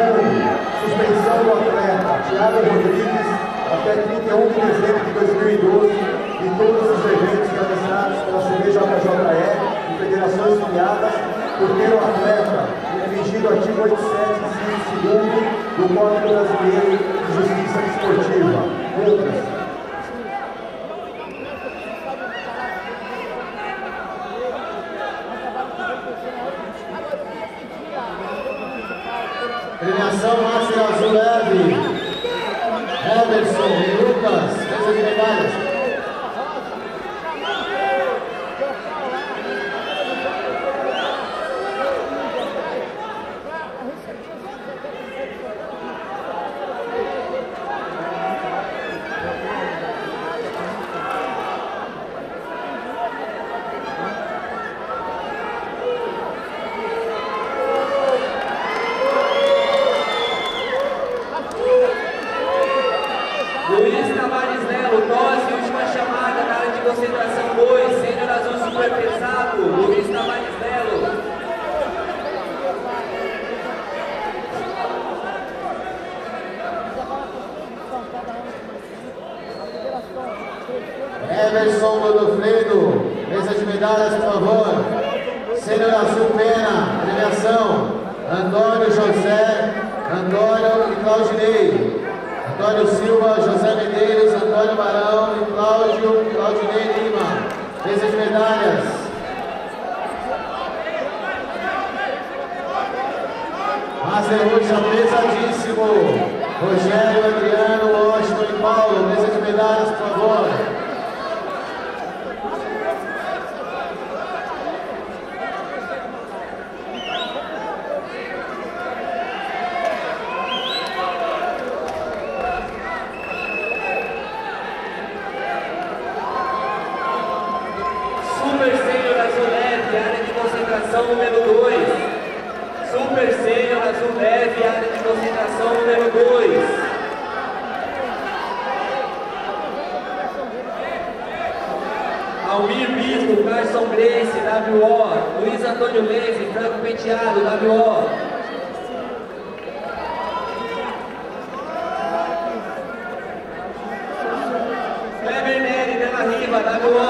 Suspensão do atleta Thiago Rodrigues até 31 de dezembro de 2012 de todos os eventos realizados pela CBJJE e federações filiadas por ter o atleta infringido o artigo 87, inciso 2 do Código Brasileiro de Justiça Desportiva. Outras. Premiação Master Azul Leve. Everson e Lucas, de medalhas. Luiz Tavares Nelo, tosse, última chamada na área de concentração 2, super pesado, Luiz Tavares Nelo. Everson Godofredo, mesa de medalhas, por favor. Sênior Azul Pena, premiação. Antônio José, Antônio e Claudinei. Antônio Silva, José Medeiros, Antônio Barão e Cláudio Claudinei Lima. Mesa de medalhas. Ruxa pesadíssimo. Rogério, Adriano, Washington e Paulo. Mesa de medalhas, por favor. Super Sênior Azul Leve, área de concentração número 2. Super Sênior Azul Leve, área de concentração número 2. Almir Bispo, Carson Grace, WO. Luiz Antônio Leve, Franco Penteado, WO. Riva, WO.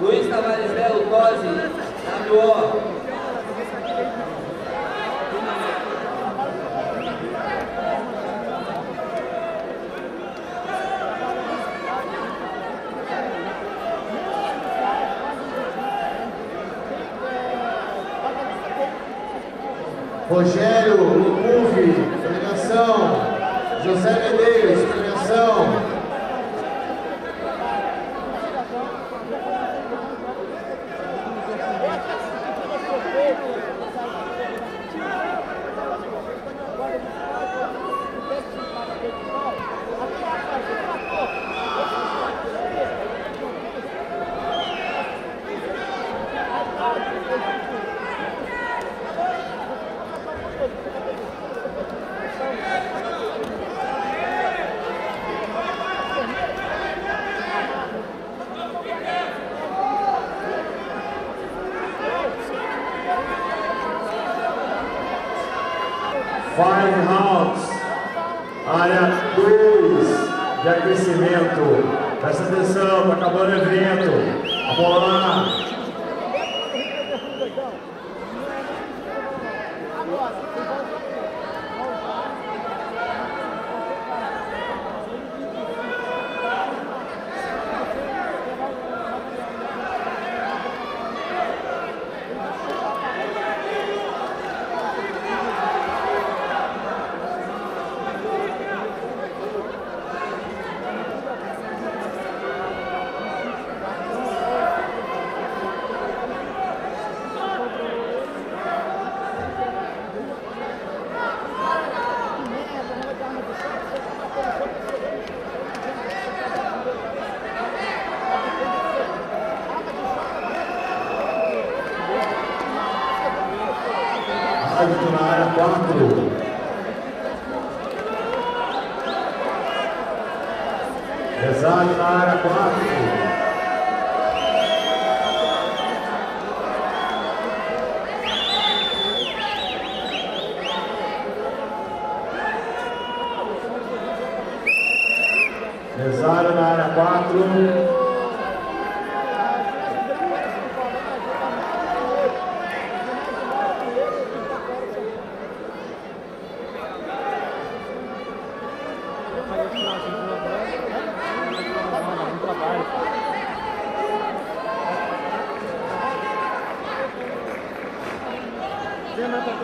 Luiz Tavares Belo, Tosi, WO. Rogério Lucuvi, premiação. José Medeiros, premiação. Five rounds. Área 2 de aquecimento. Presta atenção, tá acabando o evento. Vamos lá. Águito na área 4. Rezado na área 4. Rezado na área 4. Yeah,